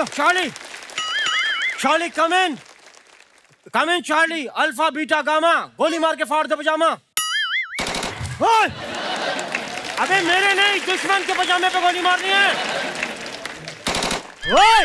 चलो Charlie Charlie come in come in Charlie alpha beta gamma गोली मार के फाड़ दे पजामा! अबे मेरे नहीं दुश्मन के पजामे पे गोली मारनी है। ओए!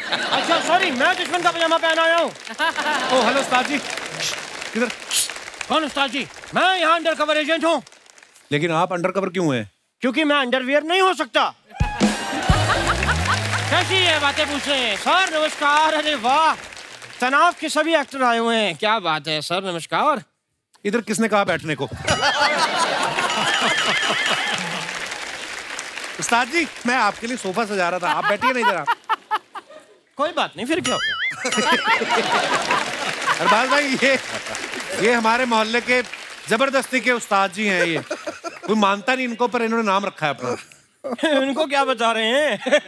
अच्छा सॉरी मैं दुश्मन का पजामा पहना आया हूँ। ओ हेलो उस्ताद जी। किधर कौन उस्ताद जी? मैं यहाँ अंडर कवर एजेंट हूँ। लेकिन आप अंडर कवर क्यों हैं? क्योंकि मैं अंडरवियर नहीं हो सकता। कैसी है बातें पूछ? रहे हैं सर नमस्कार अरे वाह! तनाव के सभी एक्टर आए हुए हैं। क्या बात है सर नमस्कार। इधर किसने कहा बैठने को? उस्ताद जी मैं आपके लिए सोफा सजा रहा था। आप बैठिए नहीं इधर आप। कोई बात नहीं फिर क्या? अरबाज भाई ये ये हमारे मोहल्ले के ज़बरदस्ती के उस्ताद जी हैं ये। कोई मानता नहीं इनको पर इन्होंने नाम रखा है अपना। उनको क्या बता रहे हैं?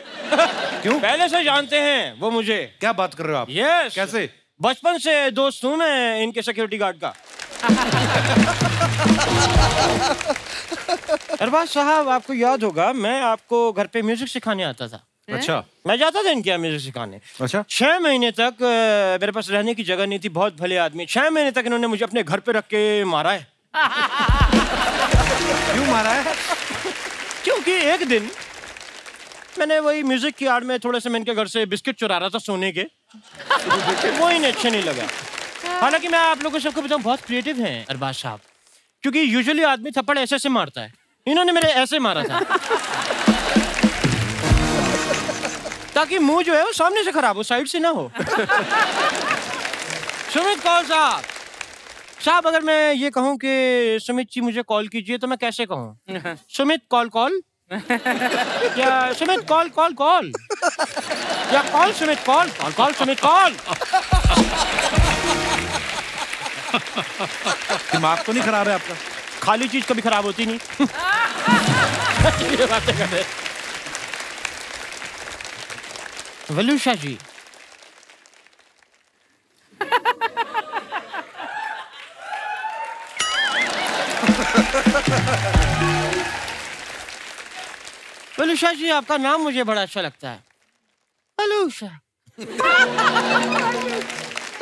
क्यों? पहले से जानते हैं। वो मुझे। क्या बात कर रहे हो आप? यस कैसे? बचपन से दोस्त हूँ मैं इनके सिक्योरिटी गार्ड का। अरबाज साहब आपको याद होगा मैं आपको घर पे म्यूज़िक सिखाने आता था। अच्छा। मैं जाता था इनके यहाँ म्यूज़िक सिखाने। अच्छा। छह महीने तक मेरे पास रहने की जगह नहीं थी बहुत भले आदमी। छह महीने तक इन्होंने मुझे अपने घर पे रख के मारा है। क्यों मारा है? क्योंकि एक दिन मैंने वही म्यूज़िक की आड़ में थोड़े से मैं इनके घर से बिस्किट चुरा रहा था सोने के। वो इन्हें अच्छे नहीं लगा। हालाँकि मैं आप लोगों को सबको बताऊँ बहुत क्रिएटिव हैं अरबाज साहब। क्योंकि यूजुअली आदमी थप्पड़ ऐसे ऐसे मारता है। इन्होंने मेरे ऐसे मारा था। ताकि मुँह जो है वो सामने से खराब हो साइड से ना हो। सुमित कौल साहब। साहब अगर मैं ये कहूँ कि सुमित जी मुझे कॉल कीजिए तो मैं कैसे कहूँ? सुमित कॉल कॉल या सुमित कॉल कॉल कॉल क्या call Sumit call call call Sumit call दिमाग तो नहीं खराब है आपका। खाली चीज़ कभी खराब होती नहीं। ये बातें कर रहे वलूषा जी वलूषा जी आपका नाम मुझे बड़ा अच्छा लगता है। वलूषा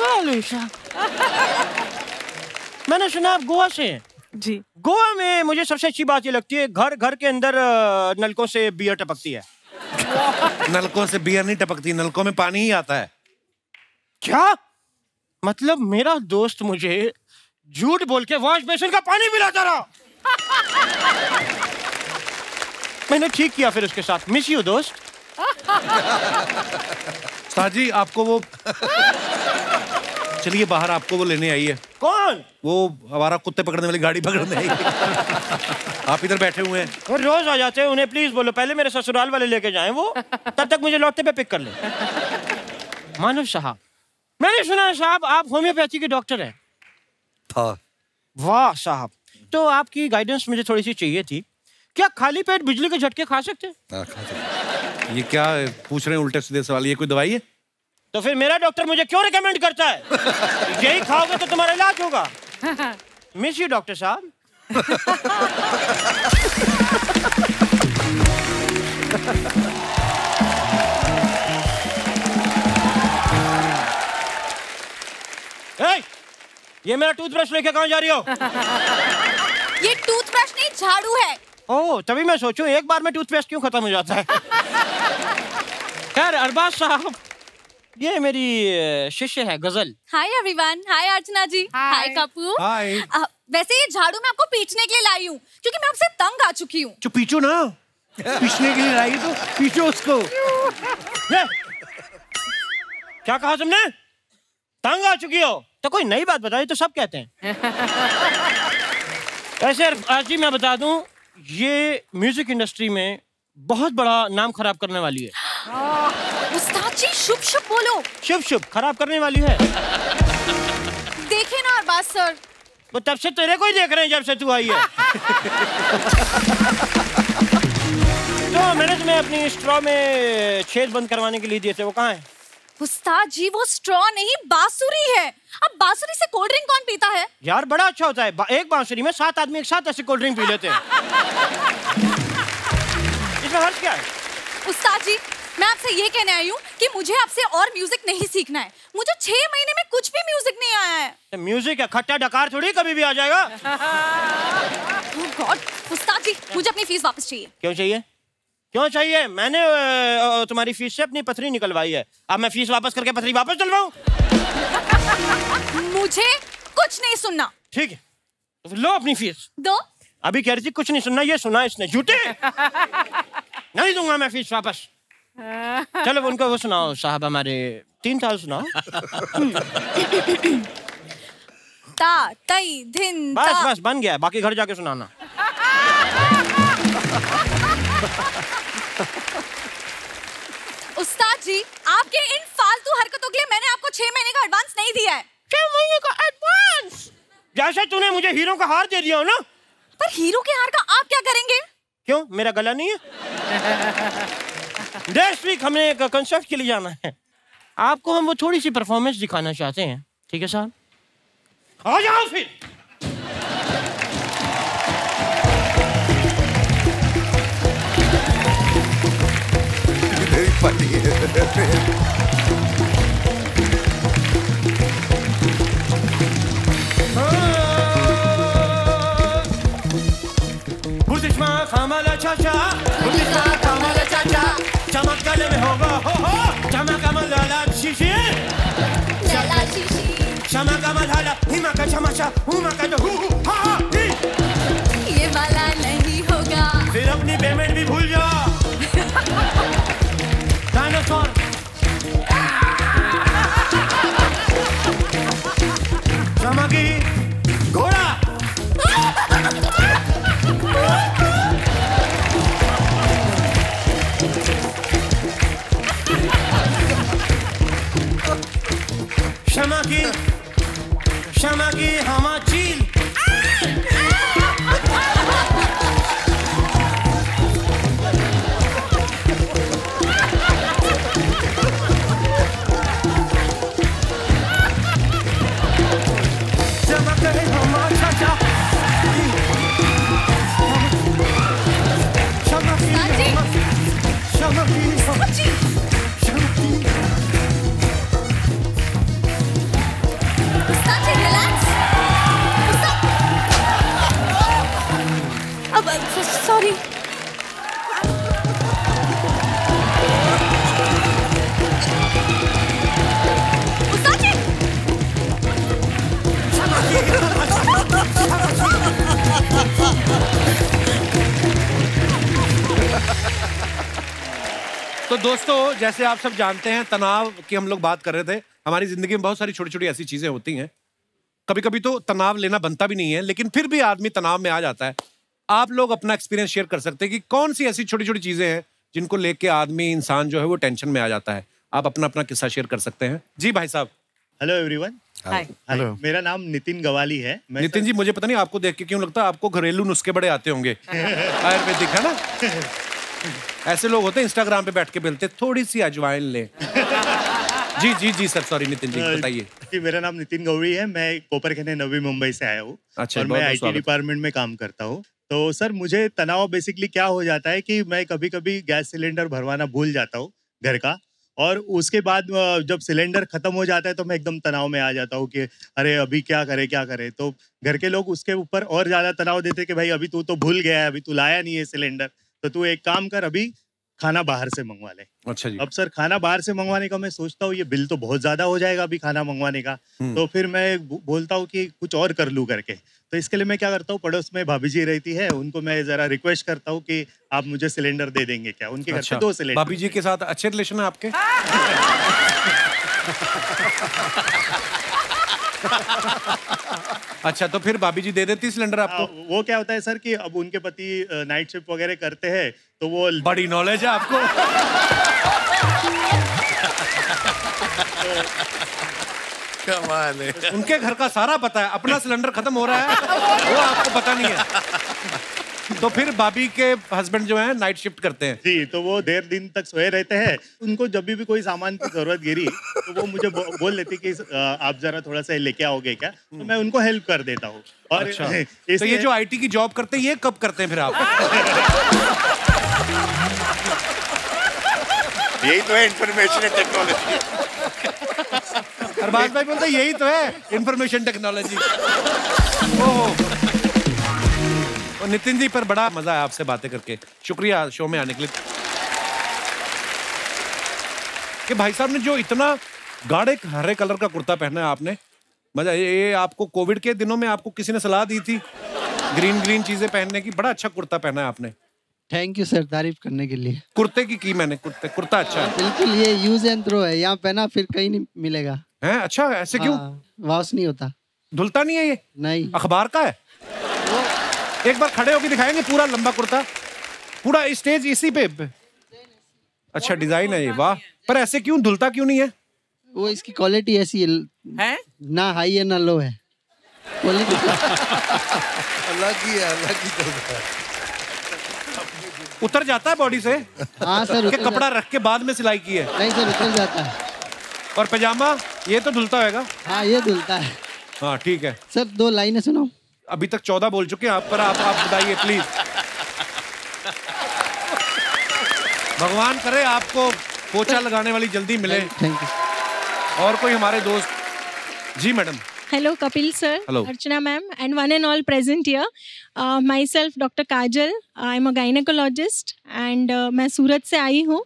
वलूषा मैंने सुना आप गोवा से हैं। जी। गोवा में मुझे सबसे अच्छी बात ये लगती है घर घर के अंदर नलकों से बियर टपकती है। नलकों से बियर नहीं टपकती नलकों में पानी ही आता है। क्या? मतलब मेरा दोस्त मुझे झूठ बोल के वॉश बेसिन का पानी पिलाता रहा। मैंने ठीक किया फिर उसके साथ। मिस यू दोस्त। उस्ताद जी आपको वो चलिए बाहर आपको वो लेने आई है। कौन? वो हमारा कुत्ते पकड़ने वाली गाड़ी पकड़ने आई। है आप इधर बैठे हुए हैं। वो रोज आ जाते हैं उन्हें प्लीज़ बोलो पहले मेरे ससुराल वाले लेके जाएँ वो तब तक मुझे लौटते पे पिक कर ले। मानव साहब मैंने सुना है साहब आप होम्योपैथी के डॉक्टर हैं। था वाह साहब तो आपकी गाइडेंस मुझे थोड़ी सी चाहिए थी। क्या खाली पेट बिजली के झटके खा सकते हैं? हाँ, खा सकते। ये क्या पूछ रहे हैं उल्टे सीधे सवाल? ये कोई दवाई है? तो फिर मेरा डॉक्टर मुझे क्यों रिकमेंड करता है? यही खाओगे तो तुम्हारा इलाज होगा। मिस यू डॉक्टर साहब। ये मेरा टूथब्रश लेके कहाँ जा रही हो? ये टूथब्रश नहीं झाड़ू है। ओह तभी मैं सोचूं एक बार में टूथपेस्ट क्यों खत्म हो जाता है? खैर अरबाज साहब ये मेरी शिष्य है गज़ल। हाय एवरीवन हाय अर्चना जी. हाय कपूर हाय वैसे ये झाड़ू मैं आपको पीटने के लिए लाई हूँ क्योंकि मैं आपसे तंग आ चुकी हूँ। जो पीछो ना। पीछने के लिए लाई तो पीछो उसको। ये, क्या कहा तुमने? तंग आ चुकी हो। तो कोई नई बात बताई तो सब कहते हैं। ऐसे आज जी मैं बता दूँ ये म्यूज़िक इंडस्ट्री में बहुत बड़ा नाम खराब करने वाली है। उस्ताद जी शुभ शुभ बोलो। शुभ शुभ खराब करने वाली है। देखे ना अरबाज सर। वो तब से तेरे को ही देख रहे हैं जब से तू आई है। तो मैंने तुम्हें अपनी स्ट्रॉ में छेद बंद करवाने के लिए दिए थे वो कहाँ है? उस्ताद जी वो स्ट्रॉ नहीं बांसुरी है। अब बांसुरी से कोल्ड ड्रिंक कौन पीता है? यार बड़ा अच्छा होता है। एक बांसुरी में सात आदमी एक साथ ऐसे कोल्ड ड्रिंक पी लेते हैं। इसमें हर्ष क्या है? उस्ताद जी मैं आपसे ये कहने आई हूँ कि मुझे आपसे और म्यूज़िक नहीं सीखना है। मुझे छह महीने में कुछ भी म्यूज़िक नहीं आया है। म्यूज़िक है खट्टा डकार थोड़ी कभी भी आ जाएगा। Oh God, उस्ताद जी मुझे अपनी फ़ीस वापस चाहिए। क्यों चाहिए? क्यों चाहिए? मैंने तुम्हारी फ़ीस से अपनी पथरी निकलवाई है। अब मैं फ़ीस वापस करके पथरी वापस डलवाऊं? मुझे कुछ नहीं सुनना। ठीक है। तो लो अपनी फ़ीस दो। अभी कह रही थी कुछ नहीं सुनना ये सुना इसने झूठे। नहीं दूँगा मैं फ़ीस वापस। चलो उनको वो सुनाओ साहब हमारे तीन साल सुनाओ। ता तई धिन बस ता बस बन गया बाकी घर जाके सुनाना। उस्ताद जी आपके इन फालतू हरकतों के लिए मैंने आपको छह महीने का एडवांस नहीं दिया है। छह महीने का एडवांस जैसे तूने मुझे हीरो का हार दे दिया हो ना। पर हीरो के हार का आप क्या करेंगे? क्यों? मेरा गला नहीं है? नेक्स्ट वीक हमें एक कंसर्ट के लिए जाना है। आपको हम वो थोड़ी सी परफॉर्मेंस दिखाना चाहते हैं। ठीक है साहब? आ जाओ फिर। ये वाला नहीं होगा। फिर अपनी पेमेंट भी भूल जा। Sama Ki. दोस्तों जैसे आप सब जानते हैं तनाव की हम लोग बात कर रहे थे। हमारी ज़िंदगी में बहुत सारी छोटी छोटी ऐसी चीज़ें होती हैं। कभी कभी तो तनाव लेना बनता भी नहीं है लेकिन फिर भी आदमी तनाव में आ जाता है। आप लोग अपना एक्सपीरियंस शेयर कर सकते हैं कि कौन सी ऐसी छोटी छोटी चीज़ें हैं जिनको लेके आदमी इंसान जो है वो टेंशन में आ जाता है। आप अपना अपना किस्सा शेयर कर सकते हैं। जी भाई साहब। हेलो एवरीवन हाय मेरा नाम नितिन गवाली है। मैं नितिन जी मुझे पता नहीं आपको देख के क्यों लगता है आपको घरेलू नुस्खे बड़े आते होंगे। आयुर्वेदिक है ना? ऐसे लोग होते हैं इंस्टाग्राम पे बैठ के मिलते थोड़ी सी अजवाइन ले। जी जी जी सर सॉरी नितिन जी बताइए। कि मेरा नाम नितिन गौरी है मैं कोपरखेने नवी मुंबई से आया हूँ। अच्छा, और मैं आईटी डिपार्टमेंट में काम करता हूँ। तो सर मुझे तनाव बेसिकली क्या हो जाता है कि मैं कभी कभी गैस सिलेंडर भरवाना भूल जाता हूँ घर का। और उसके बाद जब सिलेंडर खत्म हो जाता है तो मैं एकदम तनाव में आ जाता हूँ कि अरे अभी क्या करे क्या करे? तो घर के लोग उसके ऊपर और ज़्यादा तनाव देते कि भाई अभी तू तो भूल गया है अभी तू लाया नहीं है सिलेंडर। तो तू एक काम कर अभी खाना बाहर से मंगवा ले। अच्छा जी। अब सर खाना बाहर से मंगवाने का मैं सोचता हूँ ये बिल तो बहुत ज़्यादा हो जाएगा अभी खाना मंगवाने का। हम्म। तो फिर मैं बोलता हूँ कि कुछ और कर लूँ करके। तो इसके लिए मैं क्या करता हूँ पड़ोस में भाभी जी रहती है उनको मैं जरा रिक्वेस्ट करता हूँ कि आप मुझे सिलेंडर दे देंगे क्या? उनके घर अच्छा। पे दो सिलेंडर भाभी जी के साथ अच्छे रिलेशन है आपके? अच्छा तो फिर भाभी जी दे देती सिलेंडर हाँ, आपको वो क्या होता है सर कि अब उनके पति नाइट शिफ्ट वगैरह करते हैं तो वो बड़ी नॉलेज है आपको। कमाल है उनके घर का सारा पता है अपना सिलेंडर खत्म हो रहा है वो आपको पता नहीं है। तो फिर भाभी के हस्बैंड जो है नाइट शिफ्ट करते हैं। जी तो वो देर दिन तक सोए रहते हैं। उनको जब भी, भी कोई सामान की ज़रूरत गिरी तो वो मुझे बो, बोल देती कि आप जरा थोड़ा सा लेके आओगे क्या? तो मैं उनको हेल्प कर देता हूँ। और अच्छा। तो ये जो आईटी की जॉब करते हैं ये कब करते हैं फिर आप? यही तो है इंफॉर्मेशन एंड टेक्नोलॉजी अरबाज भाई बोलते यही तो है इंफॉर्मेशन टेक्नोलॉजी नितिन जी पर बड़ा मज़ा है आपसे बातें करके। शुक्रिया शो में आने के लिए। कि भाई साहब ने जो इतना गाढ़े हरे कलर का कुर्ता पहना है आपने मज़ा ये, ये आपको कोविड के दिनों में आपको किसी ने सलाह दी थी? ग्रीन ग्रीन चीज़ें पहनने की बड़ा अच्छा कुर्ता पहना है आपने। थैंक यू सर तारीफ़ करने के लिए। कुर्ते की की मैंने? कुर्ते कुर्ता अच्छा है। बिल्कुल ये यूज़ एंड थ्रो है। यहाँ पहना फिर कहीं नहीं मिलेगा। हैं? अच्छा ऐसे क्यों? हाँ, वॉश नहीं होता। धुलता नहीं है ये? नहीं। अखबार का है? एक बार खड़े होकर दिखाएँगे पूरा लंबा कुर्ता। पूरा स्टेज इसी पे। अच्छा डिज़ाइन है ये वाह। पर ऐसे क्यों? धुलता क्यों नहीं है? वो इसकी क्वालिटी ऐसी है। हैं? ना हाई है ना लो है। अलग ही है अलग ही तो है उतर जाता है बॉडी से? हाँ सर कपड़ा रख के बाद में सिलाई की है? नहीं सर उतर जाता है। और पैजामा ये तो धुलता होगा हाँ ये धुलता है। हाँ ठीक है। सर दो लाइनें सुनाओ। अभी तक चौदह बोल चुके हैं आप पर आप आप बताइए प्लीज़ भगवान करे आपको पोछा लगाने वाली जल्दी मिले थैंक यू और कोई हमारे दोस्त जी madam Hello, Kapil sir. Hello. Archana ma'am, and one and all present here. Uh, myself, Dr. Kajal. I'm a gynecologist and uh, मैं सूरत से आई हूँ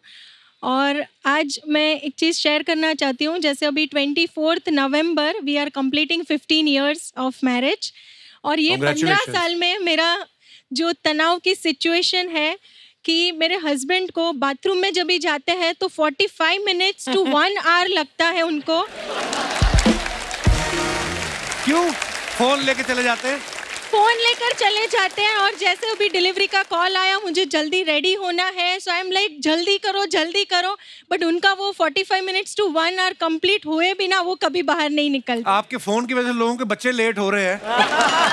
और आज मैं एक चीज़ शेयर करना चाहती हूँ जैसे अभी twenty fourth November we are completing fifteen years of marriage और ये पंद्रह साल में मेरा जो तनाव की सिचुएशन है कि मेरे हस्बैंड को बाथरूम में जब भी जाते हैं तो 45 मिनट्स टू वन आवर लगता है उनको। क्यों? फ़ोन लेके चले जाते हैं? फ़ोन लेकर चले जाते हैं और जैसे अभी डिलीवरी का कॉल आया मुझे जल्दी रेडी होना है। सो आई एम लाइक जल्दी करो जल्दी करो। बट उनका वो 45 minutes to one hour complete हुए बिना वो कभी बाहर नहीं निकलते। आपके फ़ोन की वजह से लोगों के बच्चे लेट हो रहे हैं।